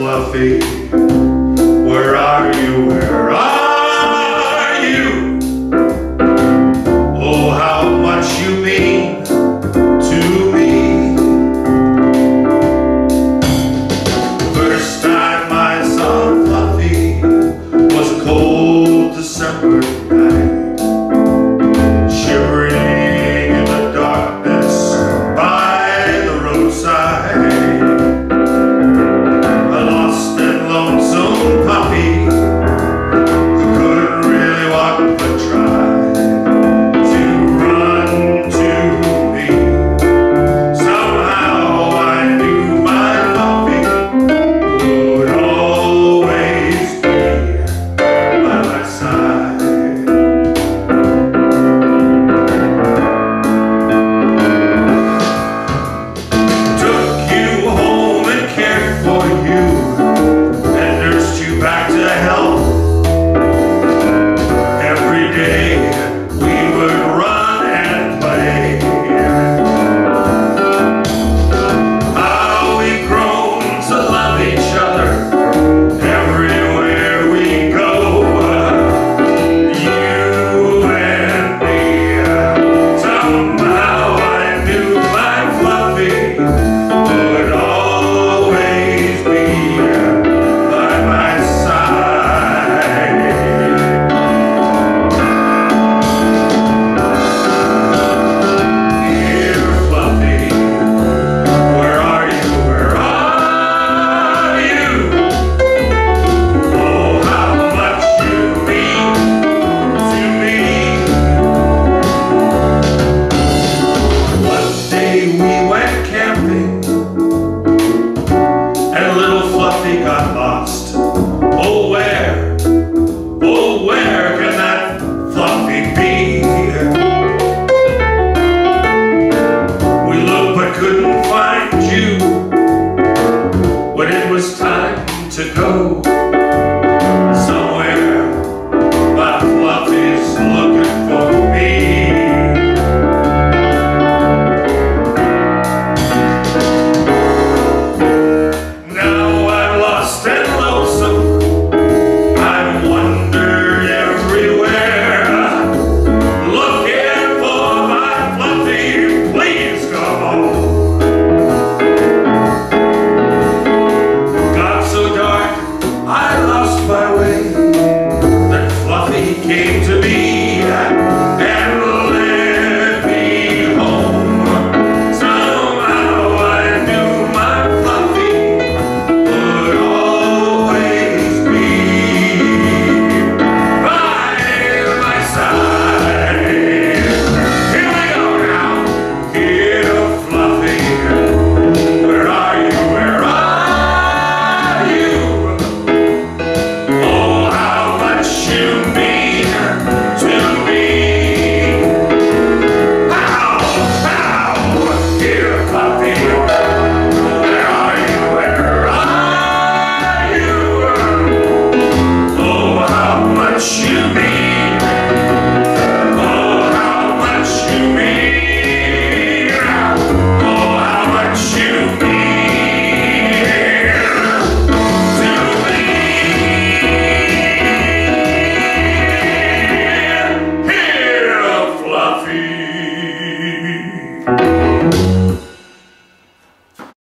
fluffy. Where are you? Where are you? to go. game.